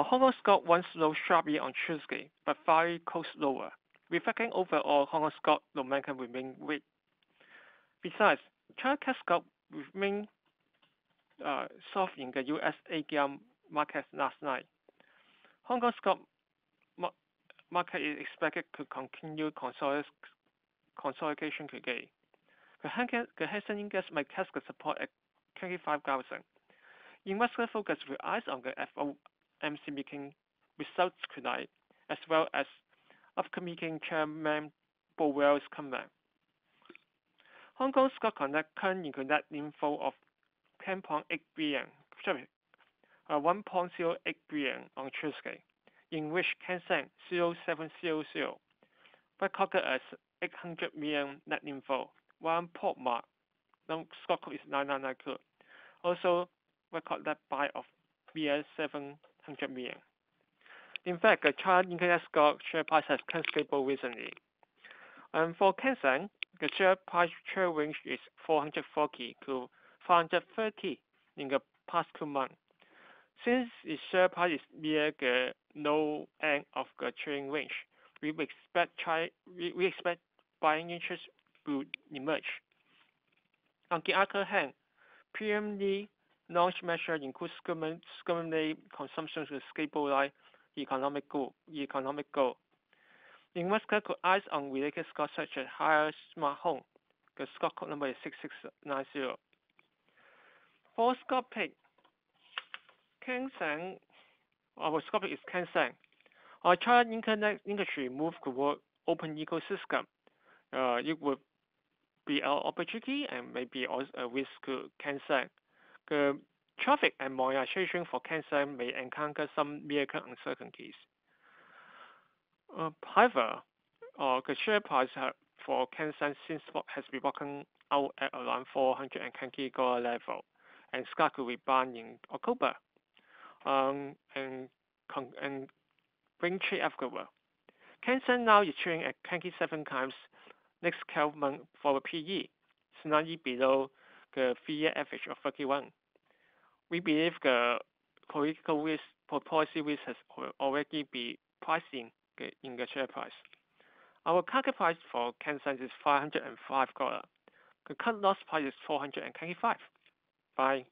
Hong Kong stock once rose sharply on Tuesday, but finally closed lower, reflecting overall Hong Kong stock momentum remained weak. Besides, China cash stock remained uh, soft in the U.S. ADR market last night. Hong Kong stock market is expected to continue consolidation today. The Hang Seng Index may test the support at 25,000. Investor focus relies on the FOMC meeting results tonight, as well as upcoming Chairman Powell's comment. Hong Kong Stock Connect turned into net inflow of 10.8 billion, sorry, uh, 1.08 billion on Tuesday, in which Tencent 0700 recorded as 800 million net inflow, while POP Mart, stock code is 9992, also recorded net buy of 700 million. In fact, the China Income Stock share price has been stable recently. And for Tencent, the share price trend range is 440 to 530 in the past two months. Since its share price is near the low end of the trading range, we expect child we expect buying interest will emerge. On the other hand, PM Li launched measures including government consumption to stabilize economic growth. Investors could eyes on related stocks such as Haier Smart Home. The stock code number is 6690. For Hang Seng, our stock pick is Tencent. Our China internet industry moved toward open ecosystem. Uh, it would be an opportunity and maybe also a risk to Tencent. The traffic and monetization for Tencent may encounter some near-term uncertainties. Uh, however, uh, the share price for Tencent since has been working out at around 420 dollar level and start to rebound in October um, and bring trade afterward. Tencent now is trading at 27 times next 12 months for the PE, slightly below the three-year average of 31. We believe the political risk policy risk has already been priced in the share price. Our target price for Tencent is 505 dollars. The cut loss price is 425. Bye.